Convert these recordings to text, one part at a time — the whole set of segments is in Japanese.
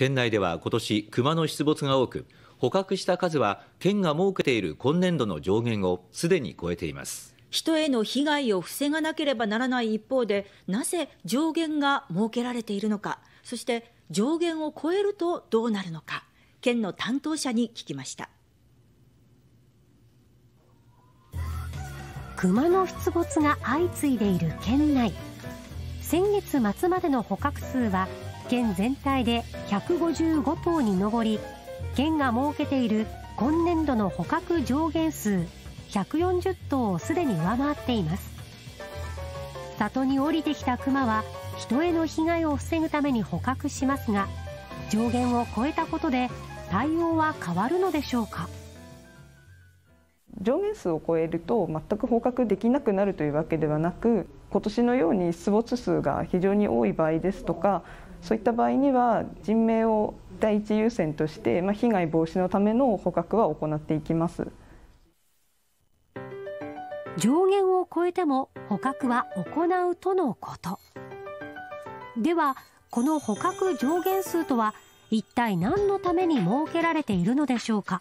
県内では今年熊の出没が多く捕獲した数は県が設けている今年度の上限をすでに超えています。人への被害を防がなければならない一方でなぜ上限が設けられているのかそして上限を超えるとどうなるのか県の担当者に聞きました。熊の出没が相次いでいる県内。先月末までの捕獲数は県全体で155頭に上り県が設けている今年度の捕獲上限数140頭をすでに上回っています。里に降りてきたクマは人への被害を防ぐために捕獲しますが上限を超えたことで対応は変わるのでしょうか。上限数を超えると全く捕獲できなくなるというわけではなく今年のように出没数が非常に多い場合ですとかそういった場合には人命を第一優先として、まあ、被害防止のための捕獲は行っていきます。上限を超えても捕獲は行うとのこと。ではこの捕獲上限数とは一体何のために設けられているのでしょうか？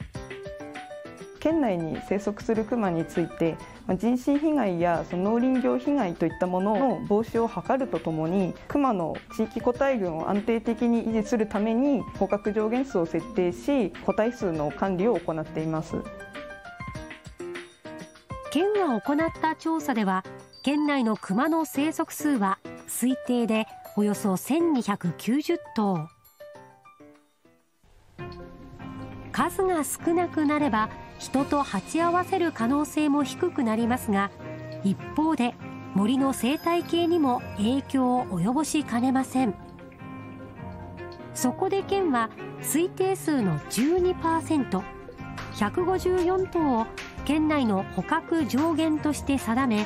県内に生息するクマについて人身被害やその農林業被害といったものの防止を図るとともにクマの地域個体群を安定的に維持するために捕獲上限数を設定し個体数の管理を行っています。県が行った調査では県内のクマの生息数は推定でおよそ1290頭。数が少なくなれば人と鉢合わせる可能性も低くなりますが一方で森の生態系にも影響を及ぼしかねません。そこで県は推定数の 12%154 頭を県内の捕獲上限として定め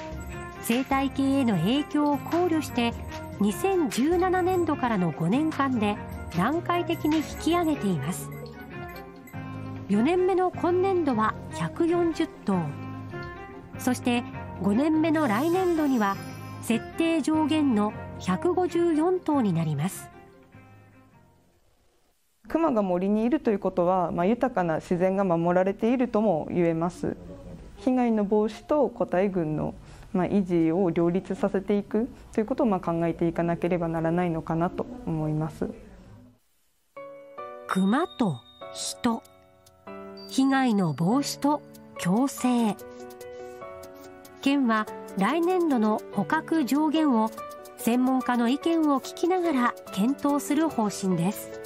生態系への影響を考慮して2017年度からの5年間で段階的に引き上げています。4年目の今年度は140頭そして5年目の来年度には設定上限の154頭になります。熊が森にいるということは、まあ、豊かな自然が守られているとも言えます。被害の防止と個体群のまあ維持を両立させていくということをまあ考えていかなければならないのかなと思います。熊と人被害の防止と共生県は来年度の捕獲上限を専門家の意見を聞きながら検討する方針です。